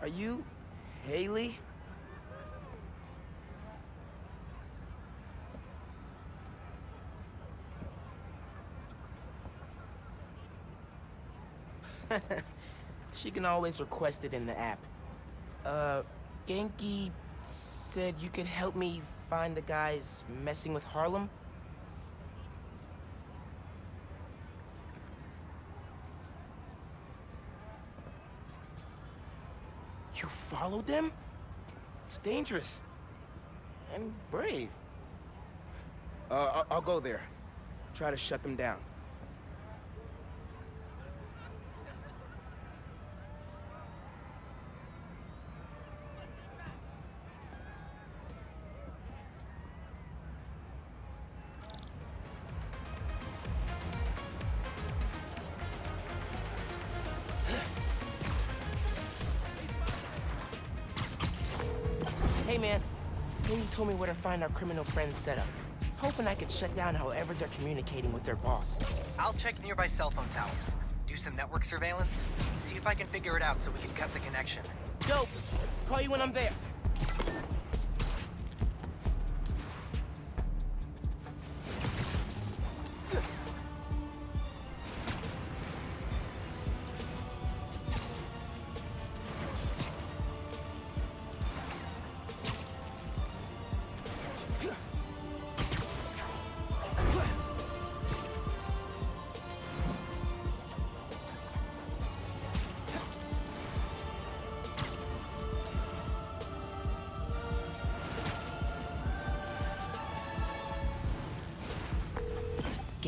Are you Haley? she can always request it in the app. Uh, Ganke said you could help me find the guys messing with Harlem? Followed them? It's dangerous. And brave. Uh, I'll, I'll go there. Try to shut them down. Hey man, Kenny told me where to find our criminal friends setup. Hoping I could shut down however they're communicating with their boss. I'll check nearby cell phone towers, do some network surveillance, see if I can figure it out so we can cut the connection. Dope! Call you when I'm there.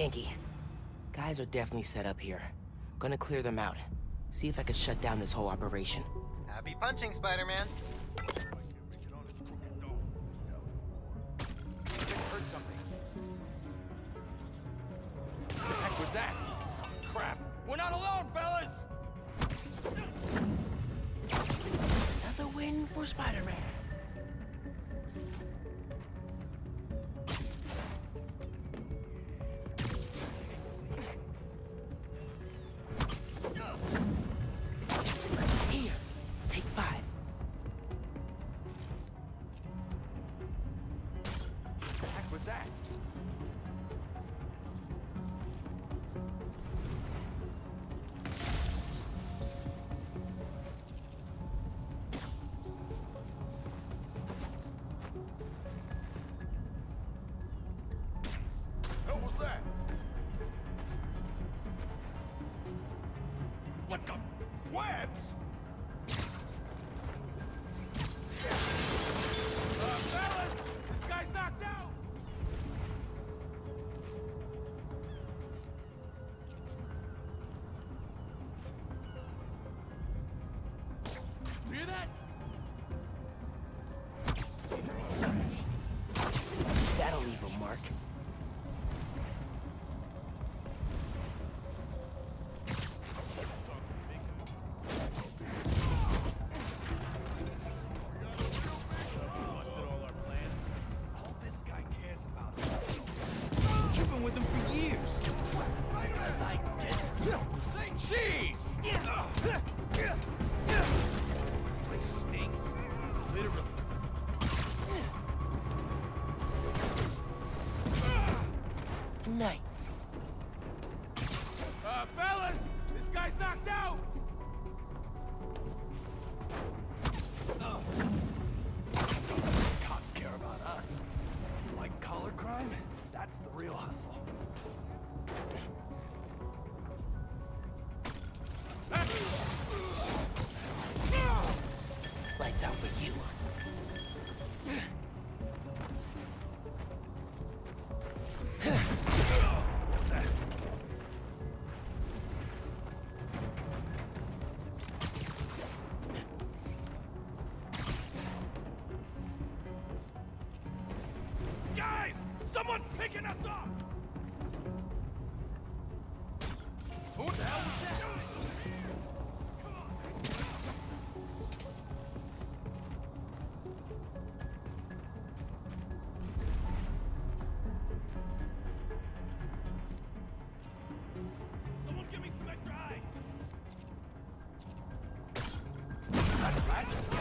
Ganke, guys are definitely set up here. Gonna clear them out. See if I can shut down this whole operation. Happy punching, Spider-Man. The heck was that? Crap! We're not alone, fellas! Another win for Spider-Man. That? What the? Webs? Cheese! This place stinks. Literally. Night. Uh, fellas! This guy's knocked out! Cops care about us. Like collar crime? That's the real hustle. Someone's picking us up! Who the hell was that? Give me some extra eyes!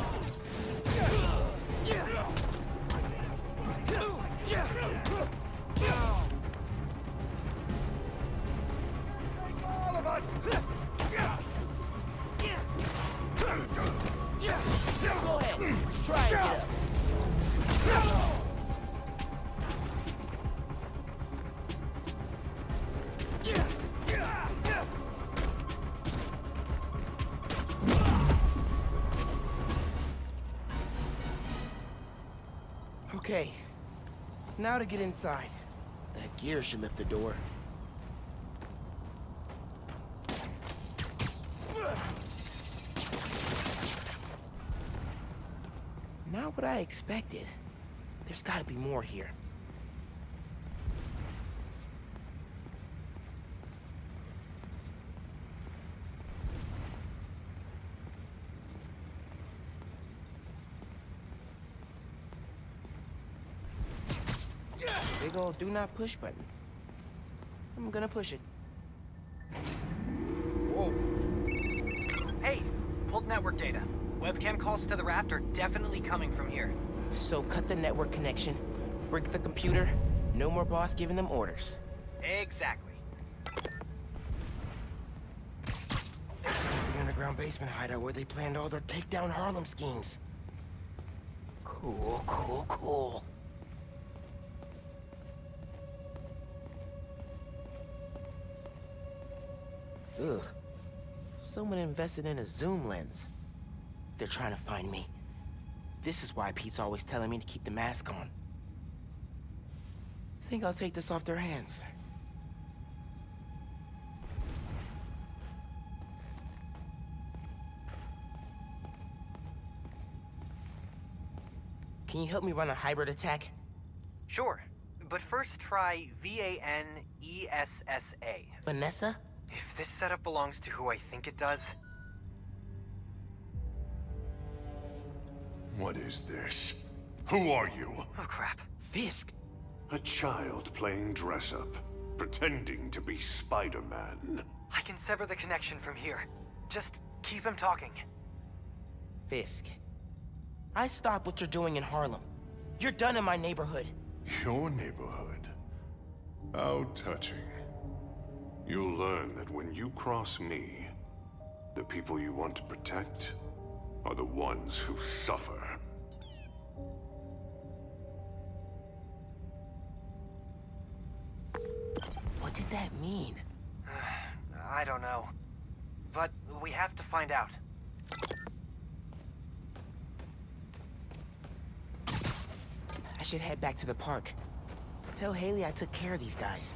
Okay. Now to get inside. That gear should lift the door. Not what I expected. There's gotta be more here. Big old do not push button. I'm gonna push it. Whoa. Hey, pulled network data. Webcam calls to the raft are definitely coming from here. So cut the network connection, break the computer, no more boss giving them orders. Exactly. The underground basement hideout where they planned all their takedown Harlem schemes. Cool, cool, cool. Ugh. Someone invested in a zoom lens. They're trying to find me. This is why Pete's always telling me to keep the mask on. Think I'll take this off their hands. Can you help me run a hybrid attack? Sure, but first try V-A-N-E-S-S-A. Vanessa? If this setup belongs to who I think it does, What is this? Who are you? oh crap. Fisk? A child playing dress up, pretending to be Spider-Man. I can sever the connection from here. Just keep him talking. Fisk. I stop what you're doing in Harlem. You're done in my neighborhood. Your neighborhood. How touching. You'll learn that when you cross me, the people you want to protect are the ones who suffer. What did that mean? I don't know. But we have to find out. I should head back to the park. Tell Haley I took care of these guys.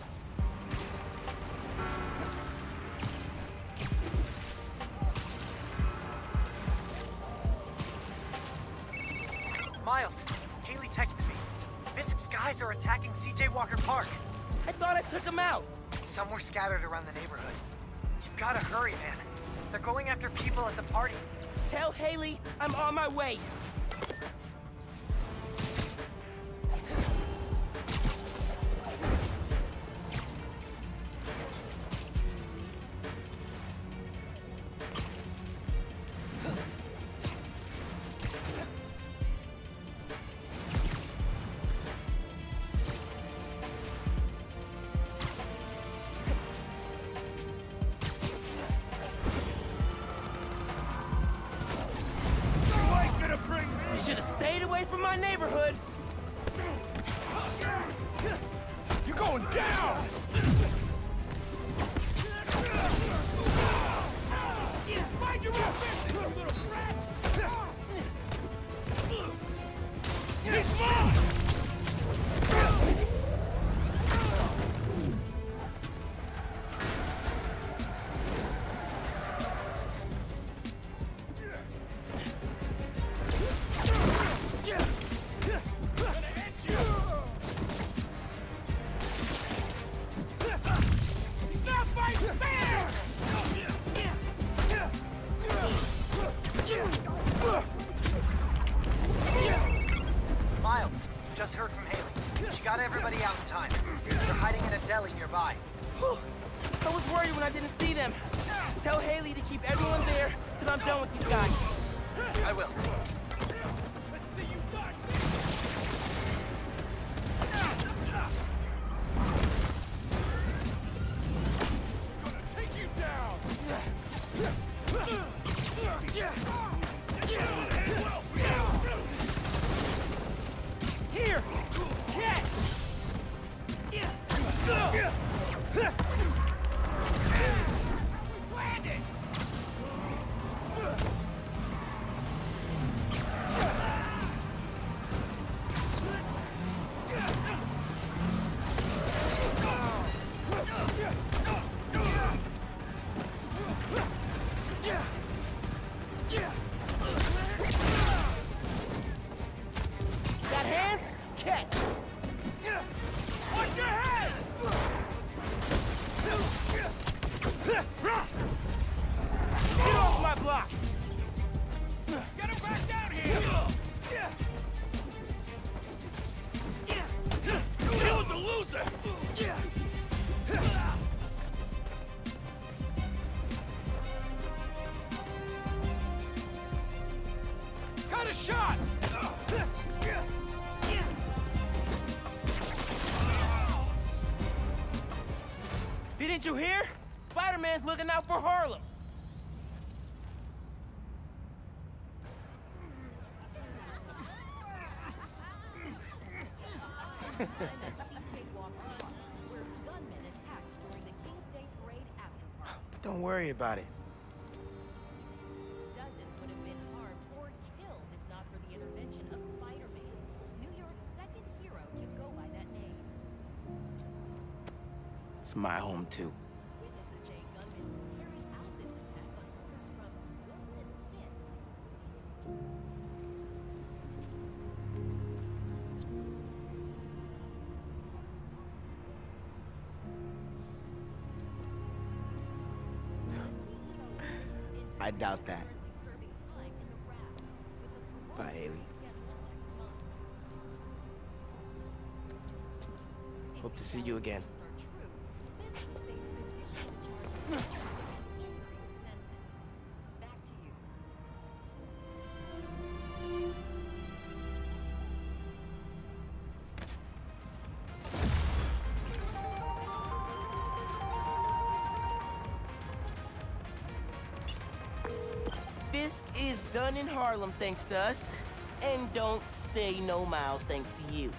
Attacking CJ Walker Park. I thought I took them out. Some were scattered around the neighborhood. You've gotta hurry, man. They're going after people at the party. Tell Haley I'm on my way. He's mine! Out in time. They're hiding in a deli nearby. I was worried when I didn't see them. Tell Haley to keep everyone there till I'm done with these guys. I will. The King's Day Parade after party. Don't worry about it. Dozens would have been harmed or killed if not for the intervention of Spider-Man, New York's second hero to go by that name. It's my home, too. With a Bye, Haley. Hope to see you again. Fisk is done in Harlem thanks to us. And don't say no miles thanks to you.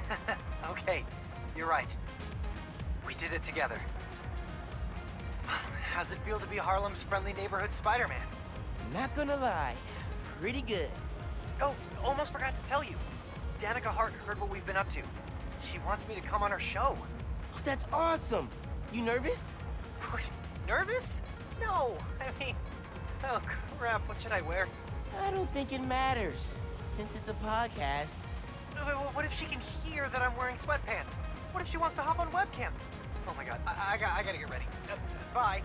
okay, you're right. We did it together. How's it feel to be Harlem's friendly neighborhood Spider-Man? Not gonna lie, pretty good. Oh, almost forgot to tell you. Danika Hart heard what we've been up to. She wants me to come on her show. Oh, that's awesome. You nervous? Nervous? No, I mean, oh crap, what should I wear? I don't think it matters. Since it's a podcast, Uh, wh- What if she can hear that I'm wearing sweatpants? What if she wants to hop on webcam? Oh my god, I, I, got, I gotta get ready. Uh, bye.